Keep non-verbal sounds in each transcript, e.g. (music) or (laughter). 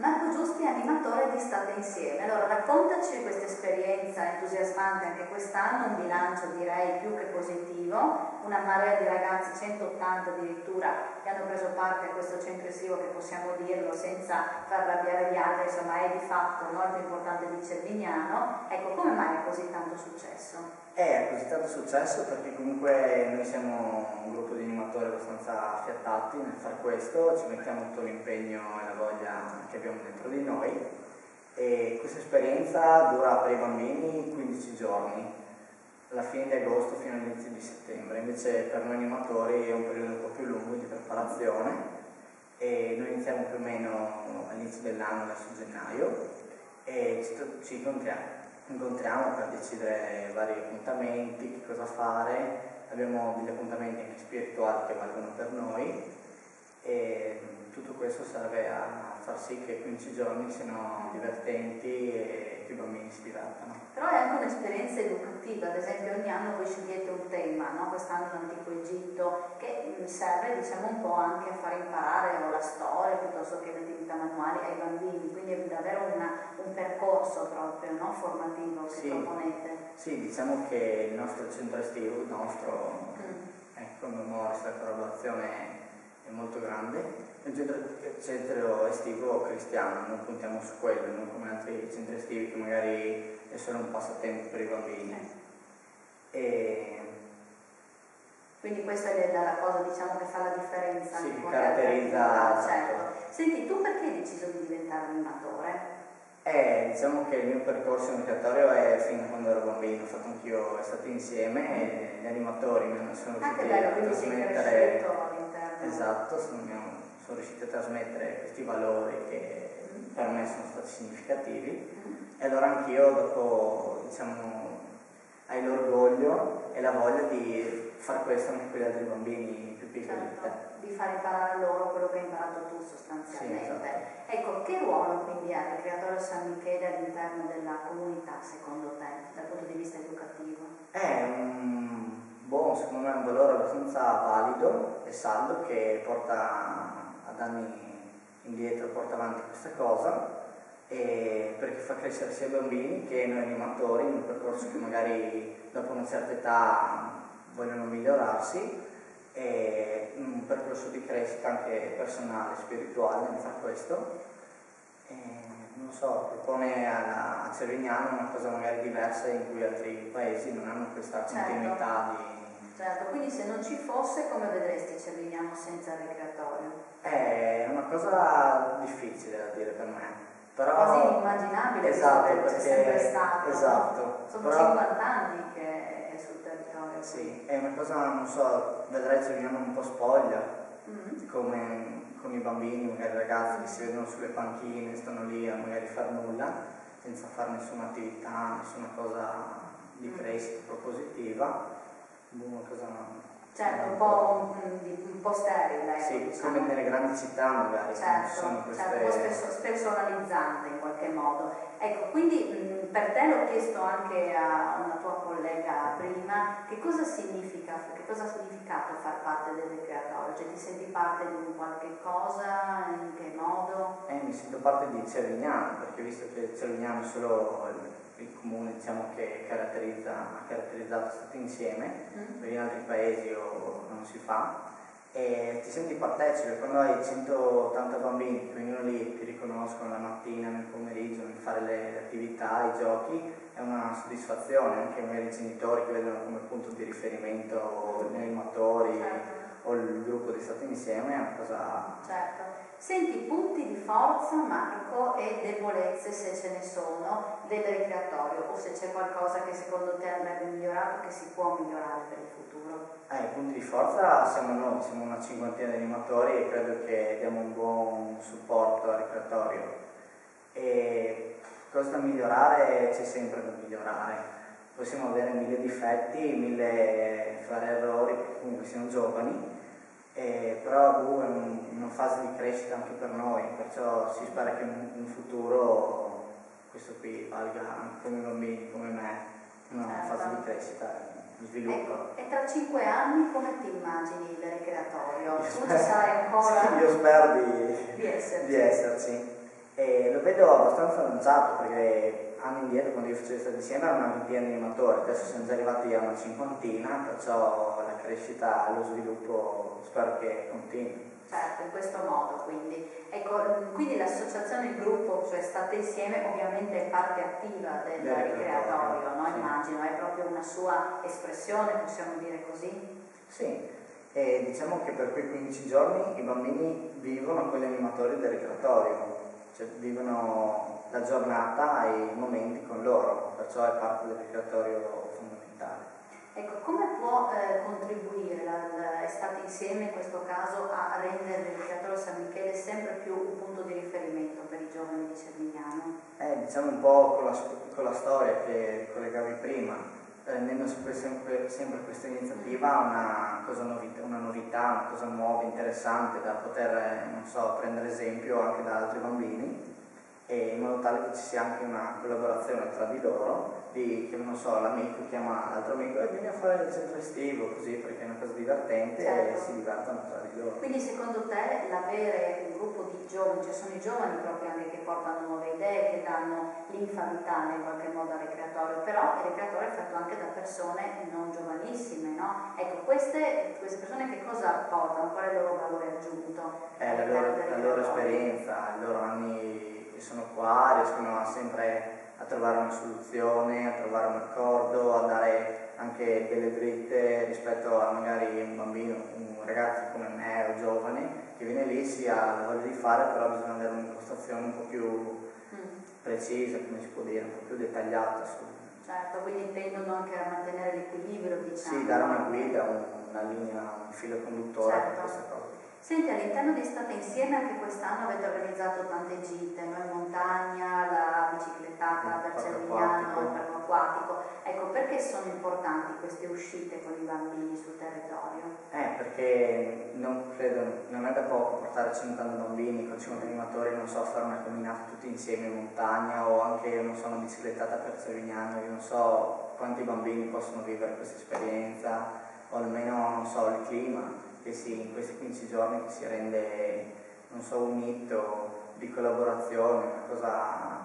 Marco Giusti è animatore di State Insieme, allora raccontaci questa esperienza entusiasmante anche quest'anno, un bilancio direi più che positivo, una marea di ragazzi, 180 addirittura, che hanno preso parte a questo centro estivo che possiamo dirlo senza far arrabbiare gli altri, insomma è di fatto molto importante di Cervignano, ecco come mai ha così tanto successo? Eh, ha così tanto successo perché comunque noi siamo un gruppo di animatori abbastanza affiattati nel fare questo, ci mettiamo tutto l'impegno e la voglia che abbiamo dentro di noi e questa esperienza dura per i bambini 15 giorni, alla fine di agosto fino all'inizio di settembre, invece per noi animatori è un periodo un po' più lungo di preparazione e noi iniziamo più o meno all'inizio dell'anno, verso gennaio e ci, incontriamo incontriamo per decidere vari appuntamenti, che cosa fare, abbiamo degli appuntamenti anche spirituali che valgono per noi e tutto questo serve a far sì che 15 giorni siano divertenti e i bambini si divertano. Però è anche un'esperienza educativa, ad esempio ogni anno voi scegliete un tema, no? quest'anno l'antico Egitto, che serve diciamo un po' anche a far imparare o la storia piuttosto che le attività manuali ai bambini, quindi è davvero una, un percorso proprio no? formativo che sì. proponete. Sì, diciamo che il nostro centro estivo, il nostro, mm. ecco, memoria, la collaborazione è molto grande. Il centro, il centro estivo cristiano, noi puntiamo su quello, non come altri centri estivi che magari è solo un passatempo per i bambini. E... Quindi questa è la cosa diciamo, che fa la differenza. Sì, caratterizza. Esatto. Certo. Senti, tu perché hai deciso di diventare animatore? Eh, diciamo che il mio percorso in creatorio è fin da quando ero bambino, ho fatto anch'io estate insieme e gli animatori mi sono ah, riusciti bello, a trasmettere. Esatto, sono, sono, riusciti a trasmettere questi valori che per me sono stati significativi e allora anch'io dopo diciamo hai l'orgoglio e la voglia di fare questo anche per gli altri bambini più piccoli certo di far imparare a loro quello che hai imparato tu sostanzialmente. Sì, esatto. Ecco, che ruolo quindi ha il creatore San Michele all'interno della comunità secondo te, dal punto di vista educativo? È un, boh, secondo me un valore abbastanza valido e saldo che porta ad anni indietro, porta avanti questa cosa perché fa crescere sia i bambini che noi animatori in un percorso che magari dopo una certa età vogliono migliorarsi e un percorso di crescita anche personale, spirituale nel fare questo. E, non so, propone a, a Cervignano una cosa magari diversa in cui altri paesi non hanno questa certo. continuità di... Certo, quindi se non ci fosse come vedresti Cervignano senza ricreatorio? È una cosa difficile da dire per me. Però, quasi inimmaginabile esatto, perché c'è sempre stato. Esatto. Sono però, 50 anni che sì, è una cosa, non so, vedrai se veniamo un po' spoglia, mm-hmm. come con i bambini, magari i ragazzi che si vedono sulle panchine, stanno lì a magari far nulla, senza fare nessuna attività, nessuna cosa di mm. crescita propositiva, una cosa Certo, un po', un, po sterile. Ecco, sì, diciamo. come nelle grandi città magari. Certo, sono queste... certo un po' spersonalizzante in qualche modo. Ecco, quindi per te l'ho chiesto anche a una tua collega prima, che cosa significa, che cosa ha significato far parte del ricreatorio? Cioè ti senti parte di un qualche cosa, in che modo? Eh, mi sento parte di Cervignano, perché visto che Cervignano è solo il, comune diciamo, che caratterizza, ha caratterizzato Stati insieme, mm. per gli altri paesi o non si fa, e ti senti partecipe quando hai 180 bambini che vengono lì ti riconoscono la mattina, nel pomeriggio, nel fare le, le attività, i giochi, è una soddisfazione, anche magari i genitori che vedono come punto di riferimento gli animatori certo. o il gruppo di stati insieme, è una cosa... Certo. Senti punti di forza, Marco, e debolezze, se ce ne sono, del ricreatorio o se c'è qualcosa che secondo te andrebbe migliorato, che si può migliorare per il futuro? Eh, I punti di forza siamo noi, siamo una cinquantina di animatori e credo che diamo un buon supporto al ricreatorio. E cosa da migliorare c'è sempre da migliorare. Possiamo avere mille difetti, mille fare errori, comunque siamo giovani, però uh, è una fase di crescita anche per noi, perciò si spera che in, in futuro questo qui valga anche come bambini, come me, una certo. fase di crescita, di sviluppo. Ecco, e tra cinque anni come ti immagini il ricreatorio? Tu ci sarai ancora? Sì, (laughs) io spero di, di esserci. Di esserci. E lo vedo abbastanza avanzato perché anni indietro quando io facevo stati insieme erano una ventina di animatori, adesso siamo già arrivati a una cinquantina, perciò crescita e lo sviluppo spero che continui. Certo, in questo modo quindi. Ecco, quindi l'associazione, il gruppo, cioè state insieme, ovviamente è parte attiva del ricreatorio, no? immagino, è proprio una sua espressione, possiamo dire così? Sì, e diciamo che per quei 15 giorni i bambini vivono con gli animatori del ricreatorio, cioè vivono la giornata e i momenti con loro, perciò è parte del ricreatorio fondamentale. Ecco, come può eh, contribuire l'Estate Insieme in questo caso a rendere il Ricreatorio San Michele sempre più un punto di riferimento per i giovani di Cervignano? Eh, diciamo un po' con la, con la storia che collegavi prima, rendendo sempre, sempre, questa iniziativa una, cosa novità, una novità, una cosa nuova, interessante da poter, eh, so, prendere esempio anche da altri bambini in modo tale che ci sia anche una collaborazione tra di loro, di, che non so, l'amico chiama l'altro amico e vieni a fare il centro estivo, così perché è una cosa divertente certo. e si divertono tra di loro. Quindi secondo te l'avere un gruppo di giovani, cioè sono i giovani proprio anche che portano nuove idee, che danno l'infabilità in qualche modo al ricreatorio, però il ricreatorio è fatto anche da persone non giovanissime, no? Ecco, queste, queste persone che cosa portano? Qual è il loro valore aggiunto? Eh, la, loro, la loro esperienza, i loro anni che sono qua riescono sempre a trovare una soluzione, a trovare un accordo, a dare anche delle dritte rispetto a magari un bambino, un ragazzo come me o giovane che viene lì si ha la voglia di fare, però bisogna avere un'impostazione un po' più precisa, come si può dire, un po' più dettagliata. Certo, quindi tendono anche a mantenere l'equilibrio, diciamo. Sì, dare una guida, una linea, un filo conduttore certo. per queste cose. Senti, all'interno di State Insieme anche quest'anno avete organizzato tante gite, no? in montagna, la biciclettata per Cervignano, il parco acquatico. Ecco, perché sono importanti queste uscite con i bambini sul territorio? Eh, perché non credo, non è da poco portare 50 bambini con 50 animatori, non so, fare una camminata tutti insieme in montagna o anche, non so, una biciclettata per Cervignano, io non so quanti bambini possono vivere questa esperienza o almeno, non so, il clima che si, in questi 15 giorni si rende, non so, un hito di collaborazione, una cosa,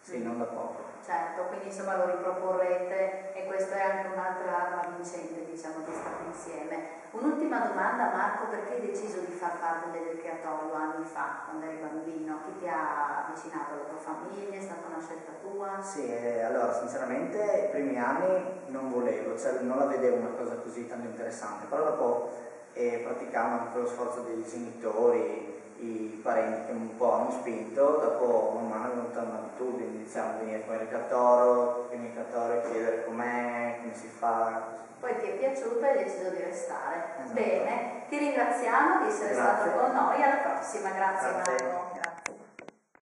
sì, non da poco. Certo, quindi insomma lo riproporrete e questa è anche un'altra arma vincente, diciamo, di stare insieme. Un'ultima domanda Marco, perché hai deciso di far parte del creatorio anni fa, quando eri bambino? Chi ti ha avvicinato alla tua famiglia? È stata una scelta tua? Sì, eh, allora sinceramente i primi anni non volevo, cioè non la vedevo una cosa così tanto interessante, però dopo e praticando anche lo sforzo dei genitori, i parenti che un po' hanno spinto, dopo man mano è venuta un'abitudine, diciamo, venire con il ricatoro, il ricatore chiedere com'è, come si fa. Poi ti è piaciuto e hai deciso di restare. Esatto. Bene, ti ringraziamo di essere Grazie. stato con noi, alla prossima, grazie, Grazie. Marco.